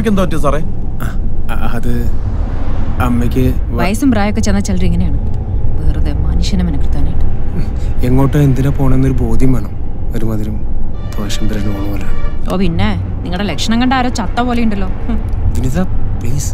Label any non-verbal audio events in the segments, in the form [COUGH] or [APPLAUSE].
അമ്മയ്ക്ക് എന്താ പറ്റിയ സാറേ? അത് അമ്മയ്ക്ക് വയസ്സും പ്രായമൊക്കെ ചെന്ന ചിലർ ഇങ്ങനെയാണ്. വെറുതെ മനുഷ്യനെ മെനക്കെടുത്താനായിട്ട്. എങ്ങോട്ടോ എന്തിനാ പോണെന്നൊരു ബോധ്യം വേണം. ഒരുമാതിരി ദോഷം തരുന്ന പോണ പോലെ. ഓ പിന്നെ നിങ്ങളുടെ ലക്ഷണം കണ്ട ആരോ ചത്ത പോലെ ഉണ്ടല്ലോ. പ്ലീസ്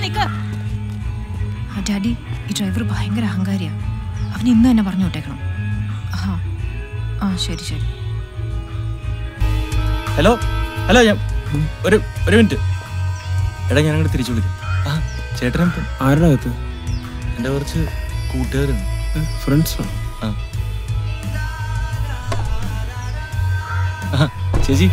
നിക്ക. ആ ഡാഡി ഈ ഡ്രൈവർ ഭയങ്കര അഹങ്കാരിയാ. അവൻ ഇന്ന് തന്നെ പറഞ്ഞു വിട്ടേക്കണം. ആ ആ ശരി ശരി. ഹലോ. ഹലോ ഞാൻ ഒരു ഒരു മിനിറ്റ്. എടാ ഞാൻ അങ്ങോട്ട് തിരിച്ചു വിളിക്കാം. ആ ചേട്ടൻ ആരുടെ അകത്ത്? എന്റെ കുറച്ച് കൂട്ടുകാരുണ്ട്. ഫ്രണ്ട്സോ? ആ. ആ, ചേച്ചി.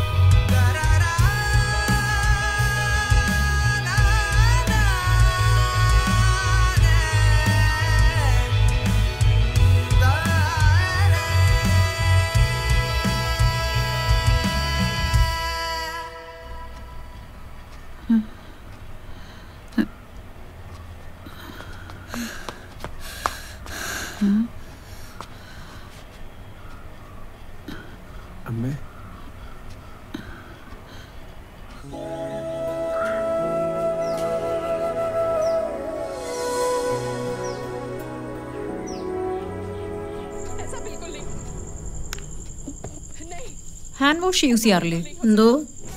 ഹാൻഡ് വാഷ് യൂസ് ചെയ്യാറില്ലേ? എന്തോ?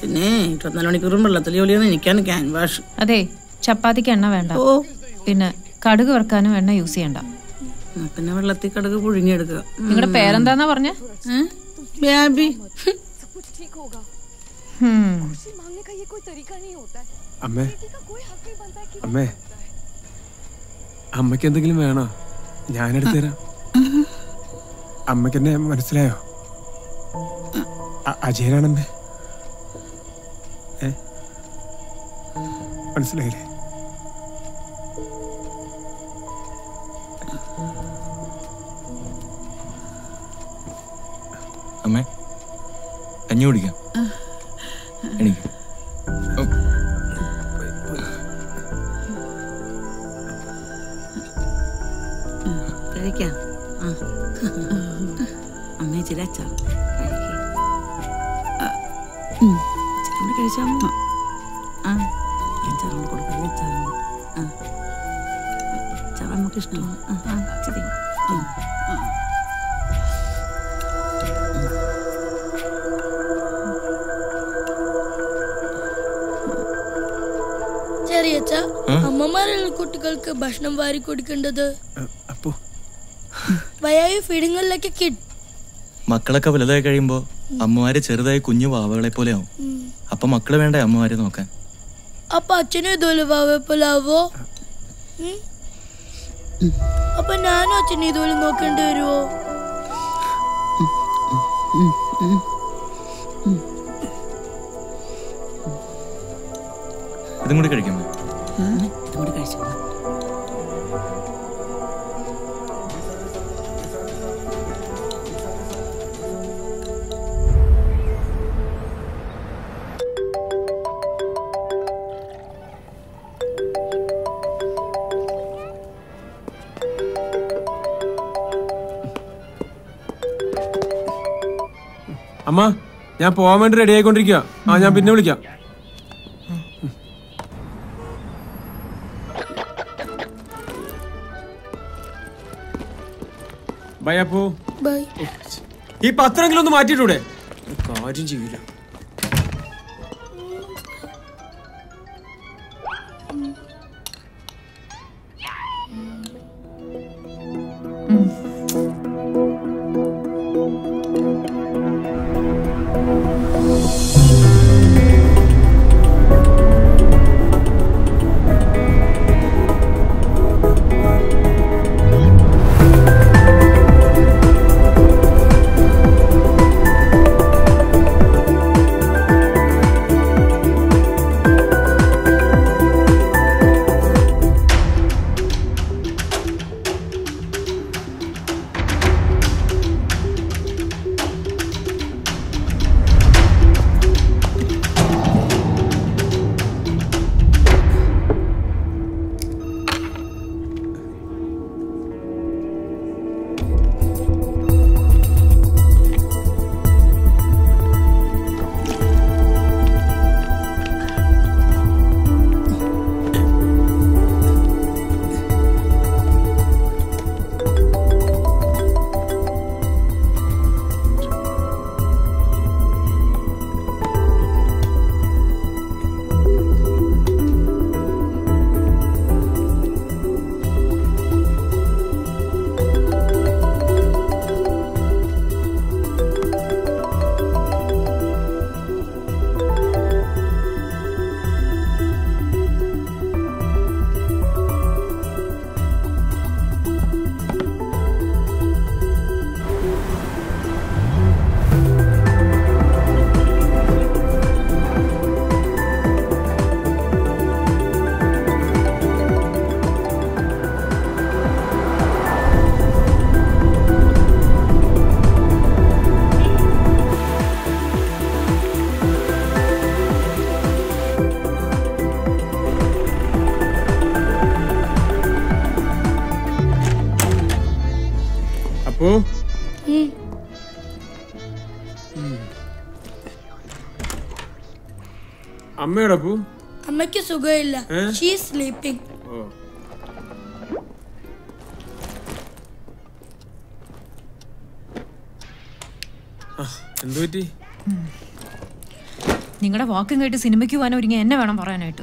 പിന്നെ ഇരുപത്തിനാല് മണിക്കൂറും വെള്ളത്തിൽ ജോലിയൊന്നും എനിക്കാണ് ഹാൻഡ് വാഷ്. അതെ ചപ്പാത്തിക്ക് എണ്ണ വേണ്ട. ഓ. പിന്നെ കടുക് വറുക്കാനും എണ്ണ യൂസ് ചെയ്യണ്ട. പിന്നെ വെള്ളത്തിൽ കടുക് പുഴുങ്ങിയെടുക്കുക. നിങ്ങളുടെ പേരെന്താന്നാ പറഞ്ഞ? അമ്മയ്ക്ക് ബേബി. ഹും. അമ്മേ. അമ്മേ. അമ്മയ്ക്ക് എന്തെങ്കിലും വേണോ? ഞാനെടുത്തു തരാം. അമ്മയ്ക്ക് എന്നെ മനസ്സിലായോ? അ- അജയനാണമ്മേ ഏ? മനസ്സിലായില്ലേ? അമ്മേ കഞ്ഞി കുടിക്കാം. എനിക്ക് കഴിക്കാം. ആ. അമ്മ ഇച്ചിരി അച്ചാർ മതി. ആ ചാമ കൊടുക്കരുത് ചാമ ആ. അച്ചാർ നമുക്ക് ഇഷ്ടമാണ് ആ ആ. ചെറിയച്ച? അമ്മമാരല്ല കുട്ടികൾക്ക് ഭക്ഷണം വാരി കൊടുക്കേണ്ടത്? അപ്പോ? വയായി ഫീഡിങ്ങുകളിലേക്ക് കിഡ് മക്കളൊക്കെ വലുതായി കഴിയുമ്പോ അമ്മമാര് ചെറുതായി കുഞ്ഞു വാവകളെ പോലെയാവും. ആവും അപ്പൊ മക്കൾ വേണ്ട അമ്മമാരെ നോക്കാൻ? അപ്പൊ അച്ഛനും ഇതുപോലെ വാവപ്പോലാവോ? അപ്പൊ ഞാനും അച്ഛനെ ഇതുപോലെ നോക്കേണ്ടി വരുമോ ഇത് ഇതും കൂടി കഴിക്കുമ്പോ ഇതും കൂടി കഴിച്ചോ അമ്മ ഞാൻ പോവാൻ വേണ്ടി റെഡി ആയിക്കൊണ്ടിരിക്കുക ആ ഞാൻ പിന്നെ വിളിക്കാം. ബൈ അപ്പു. ബൈ. ഈ പത്രമെങ്കിലും ഒന്ന് മാറ്റിയിട്ടൂടെ? കാര്യം ചെയ്യില്ല അമ്മയോടെ അപ്പു അമ്മയ്ക്ക് സുഖമില്ല? ഷീ സ്ലീപ്പിംഗ് നിങ്ങളുടെ വാക്കും കേട്ട് സിനിമയ്ക്ക് പോകാൻ ഒരുങ്ങി എന്നെ വേണം പറയാനായിട്ട്.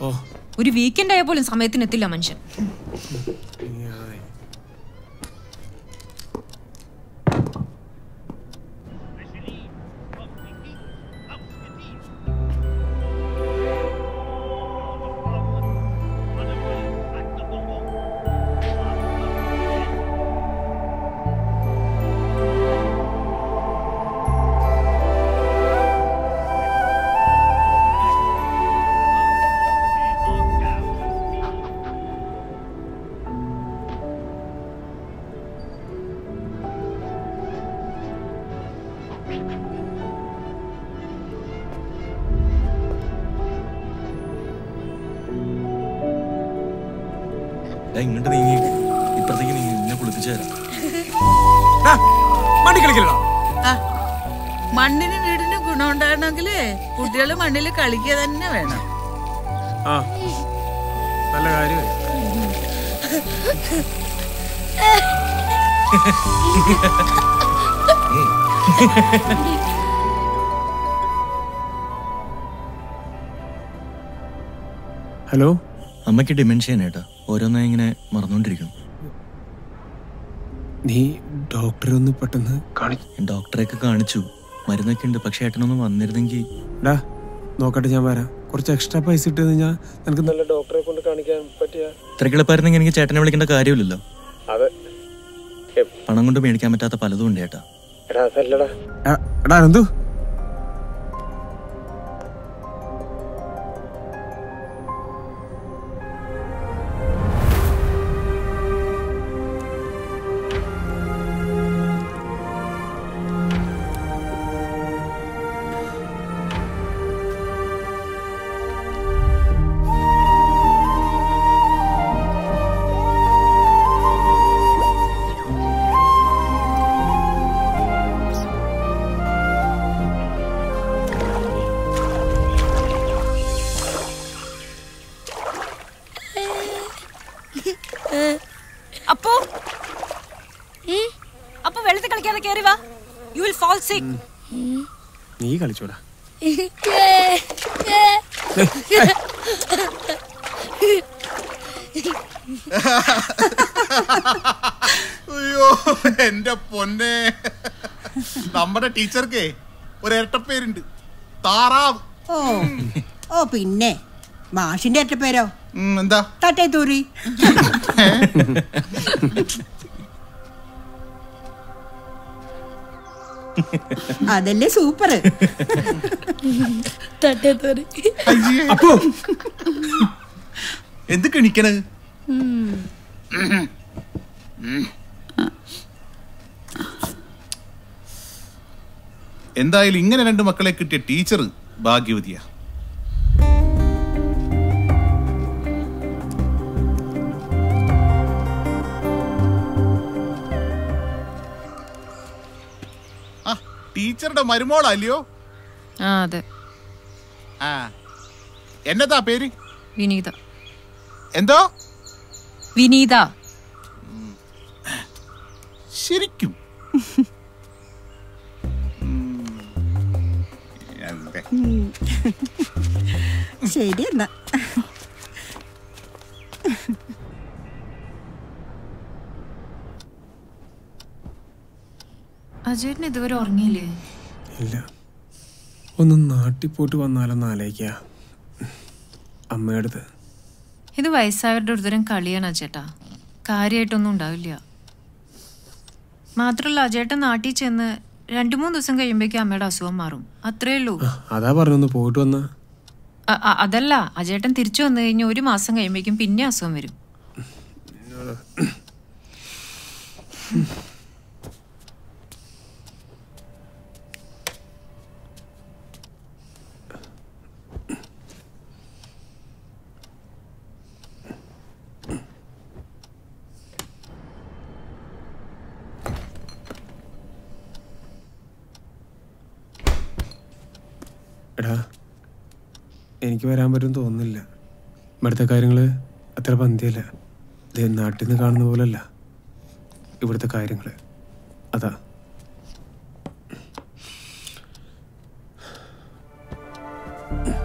ഓ. ഒരു വീക്കെൻഡ് ആയ പോലും സമയത്തിനെത്തില്ല മനുഷ്യൻ. ഇങ്ങോട്ട് നീങ്ങി ഇപ്പുറത്തേക്ക് നീ നിന്നെ കുളിപ്പിച്ചു തരാം. [LAUGHS] മണ്ണിന് വീടിന് ഗുണം ഉണ്ടാകണമെങ്കിൽ കുട്ടികൾ മണ്ണിൽ കളിക്കുക തന്നെ വേണം. ആ നല്ല കാര്യമായി ഹലോ? അമ്മയ്ക്ക് ഡിമെൻഷൻ ഏട്ടാ. ഓരോന്നായി ഇങ്ങനെ മറന്നുകൊണ്ടിരിക്കുന്നു. നീ ഡോക്ടറെ ഒന്ന് പെട്ടെന്ന് ഡോക്ടറെ ഒക്കെ ഡോക്ടറെയൊക്കെ കാണിച്ചു. മരുന്നൊക്കെ ഉണ്ട് പക്ഷെ ഏട്ടനൊന്നും വന്നിരുന്നെങ്കിൽ ഡാ നോക്കട്ടെ ഞാൻ വരാം. കുറച്ച് എക്സ്ട്രാ പൈസ ഇട്ട് കഴിഞ്ഞാൽ നിനക്ക് നല്ല ഡോക്ടറെ കൊണ്ട് കാണിക്കാൻ പറ്റിയ ഇത്രയ്ക്ക് എളുപ്പമായിരുന്നെങ്കിൽ എനിക്ക് ചേട്ടനെ വിളിക്കേണ്ട കാര്യമില്ലല്ലോ. അതെ. പണം കൊണ്ട് മേടിക്കാൻ പറ്റാത്ത പലതും ഉണ്ട് ചേട്ടാ. എടാ എന്തു? അപ്പോ? അപ്പൊ വെള്ളത്തിൽ കളിക്കാതെ കേറി വാ. യു വിൽ ഫോൾ സിക്ക് നീ കളിച്ചോടാ. അയ്യോ എന്റെ പൊന്നെ. നമ്മുടെ ടീച്ചർക്കേ ഒരു ഇരട്ടപ്പേരുണ്ട്. താറാവ്. ഓ ഓ പിന്നെ. മാഷിന്റെ ഇരട്ടപ്പേരോ? പേരോ എന്താ? തട്ടേ തൂരി. [LAUGHS] അതല്ലേ സൂപ്പർ. [LAUGHS] എന്ത് കിണിക്കണത് എന്തായാലും ഇങ്ങനെ രണ്ട് മക്കളെ കിട്ടിയ ടീച്ചർ ഭാഗ്യവതിയാ. ടീച്ചറുടെ മരുമോളല്ലയോ? ആ അതെ. ആ. എന്നതാ പേര്? വിനീത. എന്തോ? വിനീത. ശരിക്കും. ശരി എന്നാ. അജേട്ടൻ ഇതുവരെ ഉറങ്ങിയില്ലേ? ഇല്ല. ഒന്ന് നാട്ടിൽ പോയിട്ട് വന്നാലൊന്ന് ആലോചിക്ക. അമ്മയടുത്ത്. ഇത് വയസ്സായവരുടെ ഒരുതരം കളിയാണ് അജേട്ടാ. കാര്യമായിട്ടൊന്നും ഉണ്ടാവില്ല. മാത്രമല്ല അജേട്ടൻ നാട്ടിൽ ചെന്ന് രണ്ടു മൂന്ന് ദിവസം കഴിയുമ്പോഴേക്കും അമ്മയുടെ അസുഖം മാറും. അത്രേ ഉള്ളൂ. അതാ പറഞ്ഞു പോയിട്ട് വന്ന. അതല്ല അജേട്ടൻ തിരിച്ചു വന്നു കഴിഞ്ഞാൽ ഒരു മാസം കഴിയുമ്പോഴേക്കും പിന്നെ അസുഖം വരും എടാ എനിക്ക് വരാൻ പറ്റും തോന്നുന്നില്ല. ഇവിടുത്തെ കാര്യങ്ങൾ അത്ര പന്തിയല്ല. ഇത് നാട്ടിൽ നിന്ന് കാണുന്ന പോലല്ല ഇവിടുത്തെ കാര്യങ്ങൾ അതാ. അസ്സലാമു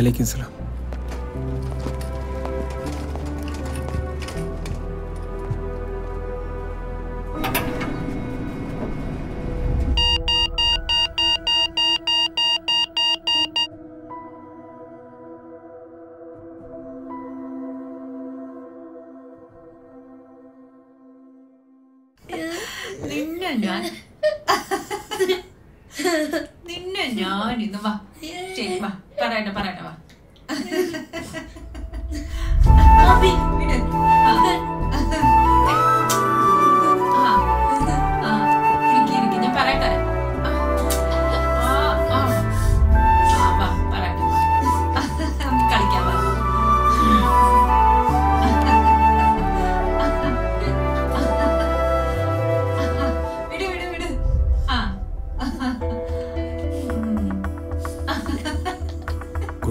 വാലേക്കും സലാം. നിന്നെ ഞാൻ നിന്നെ ഞാൻ ഇന്ന് വാ. ശരി വാ. Parada, parada, va.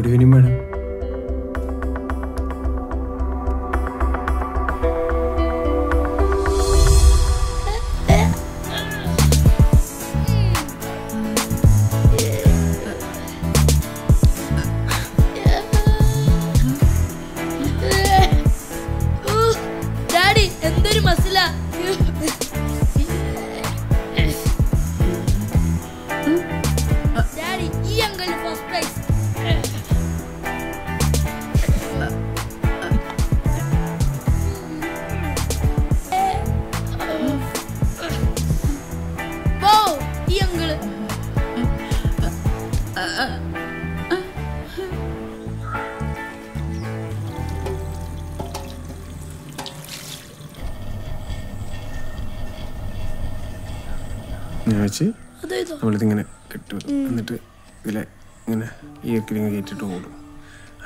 Do you remember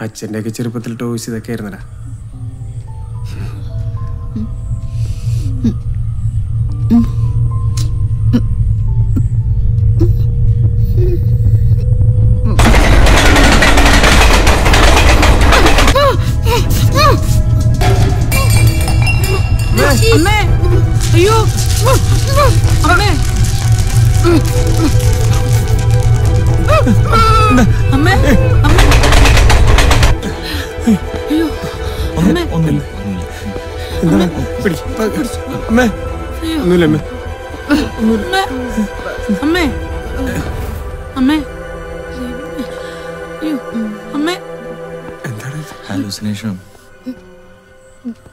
അച്ഛന്റെയൊക്കെ ചെറുപ്പത്തിൽ ടോയ്സ് ഇതൊക്കെ ആയിരുന്നടാ. ഒന്നുമില്ല അമ്മേ. അമ്മേ. അമ്മേ. അമ്മേ. എന്താണ് ഇത്? ഹാലൂസിനേഷനും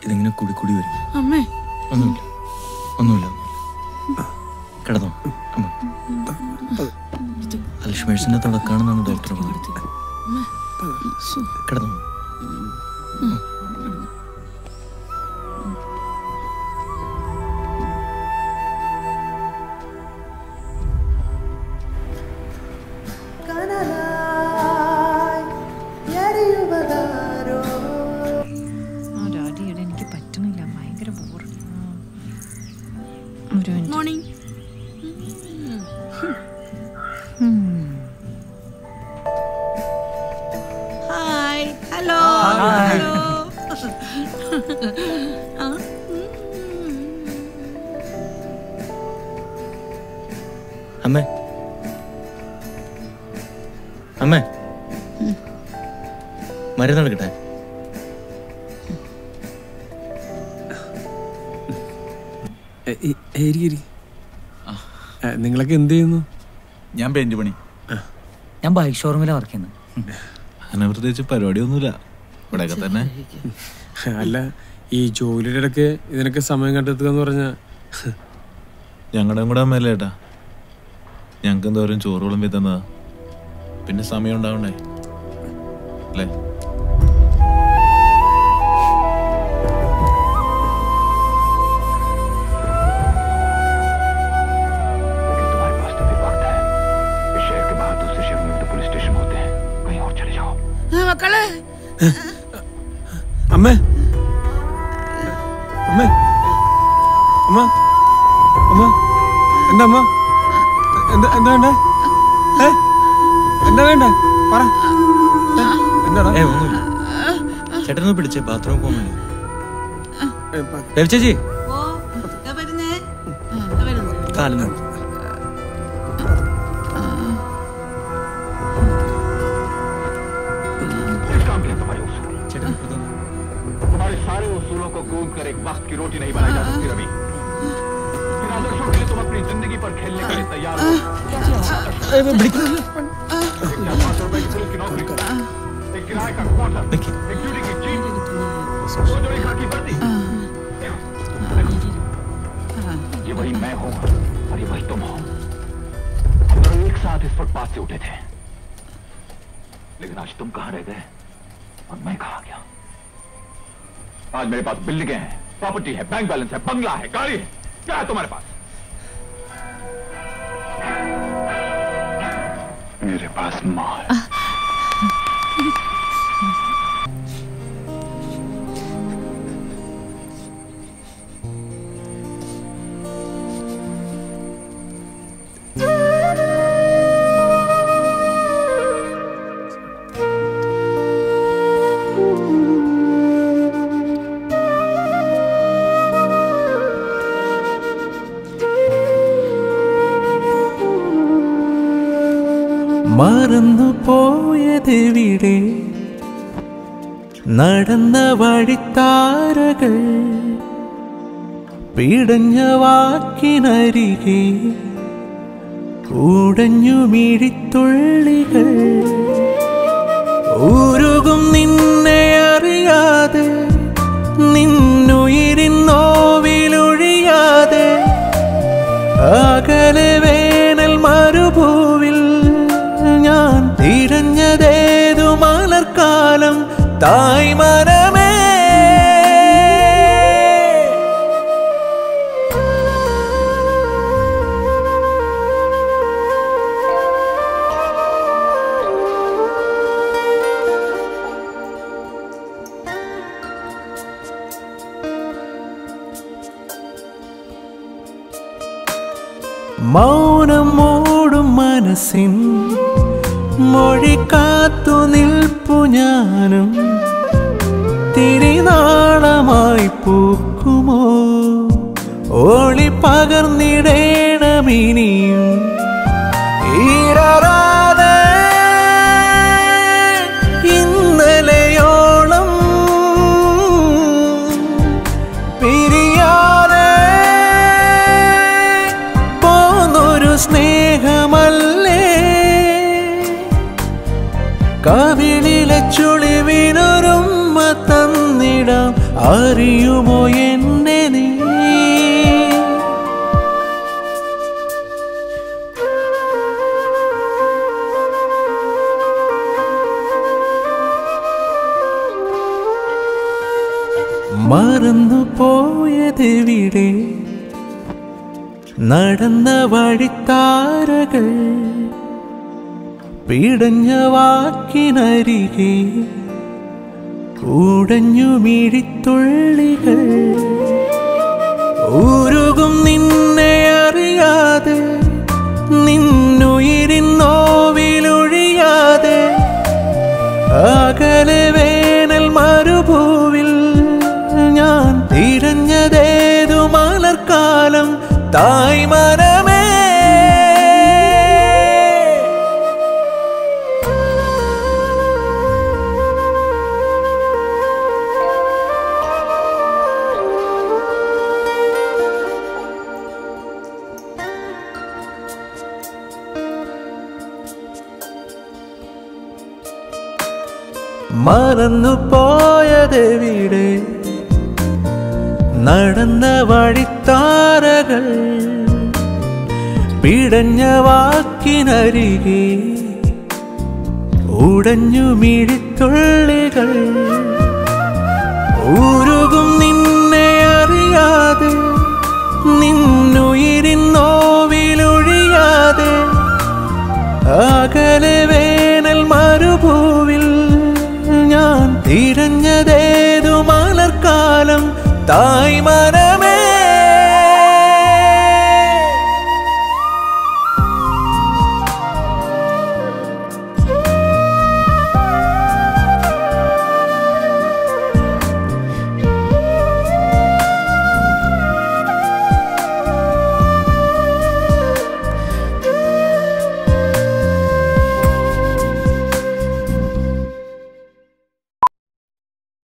ഇതിങ്ങനെ കൂടി കൂടി വരും. അമ്മേ. ഒന്നുമില്ല. ഒന്നുമില്ല. കിടന്നോ. അമ്മ. അൽഷ്മേഴ്സിന്റെ തുടക്കാണെന്നാണ് ഡോക്ടർ പറഞ്ഞത് കിടന്നോ. നിങ്ങളൊക്കെ എന്ത് ചെയ്യുന്നു? ഞാൻ പെയിന്റ് പണി. ഞാൻ ബൈക്ക് ഷോറൂമിലാണ് വർക്ക് ചെയ്യുന്നത് അങ്ങനെ പ്രത്യേകിച്ച് പരിപാടിയൊന്നുമില്ല. ഇവിടെയൊക്കെ തന്നെ. അല്ല ഈ ജോലിയുടെ ഇടയ്ക്ക് ഇതിനൊക്കെ സമയം കണ്ടെത്തുക എന്ന് പറഞ്ഞാൽ ഞങ്ങളുടെ കൂടെ അമ്മയല്ലേ ഏട്ടാ? ഞങ്ങൾക്ക് എന്തോരം ചോറുകളും വിതന്നതാ. പിന്നെ സമയം ഉണ്ടാവണ്ടേ? അല്ലേ? അമ്മേ. അമ്മേ. അമ്മ. അമ്മ. എന്താ അമ്മ? എന്താ എന്താ വേണ്ടേ? ഏ? എന്താ വേണ്ടേ? പറ. എന്താടാ? ഏ ഒന്നുമില്ല. ചേട്ടനൊന്ന് പിടിച്ചേ ബാത്റൂമിൽ പോകുന്നില്ല രവി ചേച്ചി ഓ ഇതാ वक्त की रोटी नहीं बनाई जा सकती रवि। फिर के लिए तुम अपनी ज़िंदगी पर खेलने के लिए तैयार हो। पाँच एक किराए का क्वार्टर। एक ड्यूटी की चीज़। खाकी वर्दी ये वही मैं हूँ अरे वही तुम हो। हम एक साथ इस फुटपाथ से उठे थे। लेकिन आज तुम कहाँ रह गए? और मैं कहा गया? आज मेरे पास बिल्डिंग हैं। प्रॉपर्टी है बैंक बैलेंस है बंगला है गाड़ी है। क्या है तुम्हारे पास? मेरे पास माँ है പോയതെവിടെ നടന്ന വഴിത്താരകൾ പിടഞ്ഞ വാക്കിനരികെ ഉടഞ്ഞു മിഴിത്തുള്ളികൾ you പോയതെവിടെ? നടന്ന വഴിത്താരകൾ പിടഞ്ഞ വാക്കിനരികെ ഉടഞ്ഞു മിഴിത്തുള്ളികൾ. ഉരുകും നിന്നെ അറിയാതെ നിന്നുയിരിൻ നോവിലൊഴിയാതെ അകലെ തായ് മനമേ മറന്നു പോയതെവിടെ നടന്ന വഴിത്താരകൾ പിടഞ്ഞ വാക്കിനരികെ ഉടഞ്ഞു മിഴിത്തുള്ളികൾ ഉരുകും നിന്നെ അറിയാതെ നിന്നുയിരിൻ നോവിലൊഴിയാതെ അകലെ വേനൽ മരുഭൂവിൽ ഞാൻ തിരഞ്ഞതേതു தாய் மன